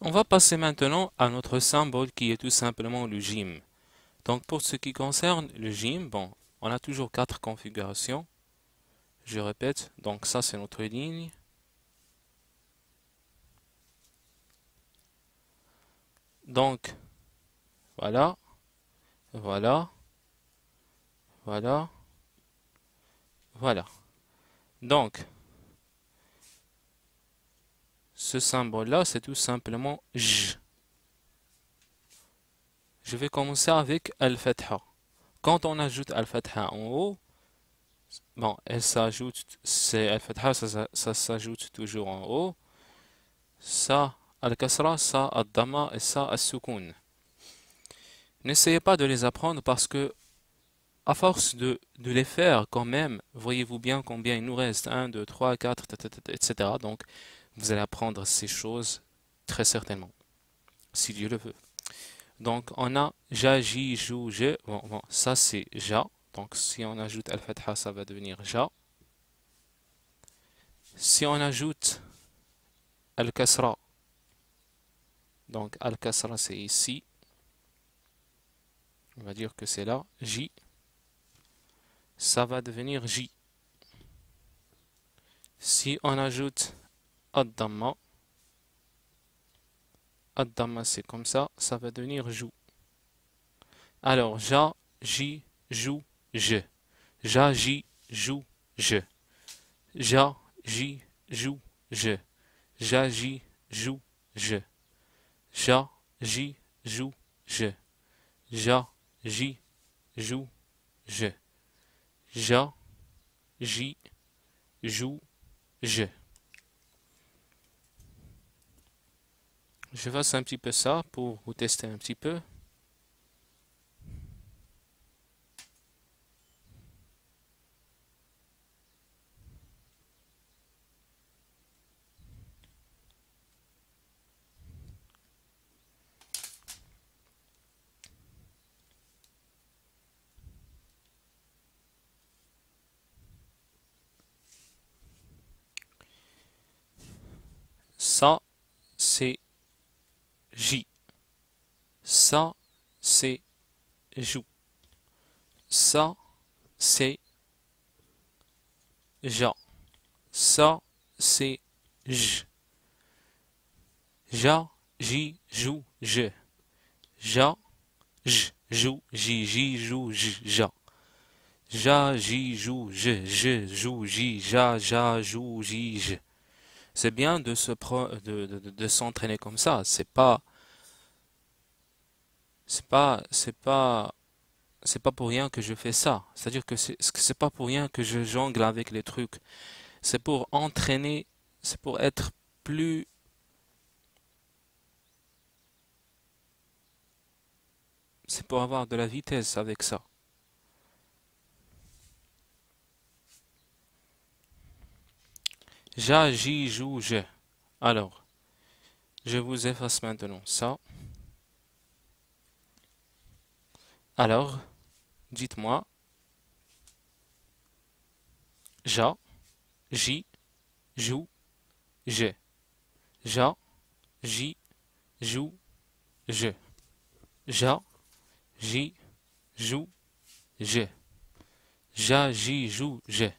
On va passer maintenant à notre symbole qui est tout simplement le gym. Donc pour ce qui concerne le gym, bon, on a toujours quatre configurations. Je répète, donc ça c'est notre ligne. Donc, voilà, voilà, voilà, voilà. Donc, ce symbole-là, c'est tout simplement J. Je vais commencer avec Al-Fatha. Quand on ajoute Al-Fatha en haut, bon, elle s'ajoute, c'est Al-Fatha, ça, s'ajoute toujours en haut. Ça, Al-Kasra, ça, Al-Dama et ça, Al-Sukun. N'essayez pas de les apprendre parce que, à force de, de les faire quand même, voyez-vous bien combien il nous reste 1, 2, 3, 4, etc. Donc, vous allez apprendre ces choses très certainement, si Dieu le veut. Donc, on a Ja, Ji, Jou, Je. Bon, bon ça c'est Ja. Donc, si on ajoute Al-Fatha, ça va devenir Ja. Si on ajoute Al-Kasra, donc Al-Kasra c'est ici. On va dire que c'est là. J. Ça va devenir J. Si on ajoute Ad-Damma, Ad-Damma c'est comme ça, ça va devenir Jou. Alors, Ja, J, Jou, Je. Ja, J, Jou, Je. Ja, J, Jou, Je. Ja, J, Jou, Je. Ja, J, Jou, Je. Ja, J, Jou, Je. Ja, Jou, Je. Je fasse un petit peu ça pour vous tester un petit peu. Ça, c'est J. Ça, c'est joue. Ça, c'est ja. Ça, c'est j. Ja, j, joue, je. Ja, j, joue, j, j, joue, j, ja. Ja, j, joue, je, je, joue, j, ja, ja, joue, j, je. C'est bien de se de, s'entraîner comme ça. C'est pas c'est pas c'est pas c'est pas pour rien que je fais ça. C'est-à-dire que c'est pas pour rien que je jongle avec les trucs. C'est pour entraîner, c'est pour être plus c'est pour avoir de la vitesse avec ça. J'agis, joue, je. Alors, je vous efface maintenant ça. Alors, dites-moi, ja, j, joue, je. Ja, j, joue, je. Ja, j, joue, je. Ja, j, joue, je.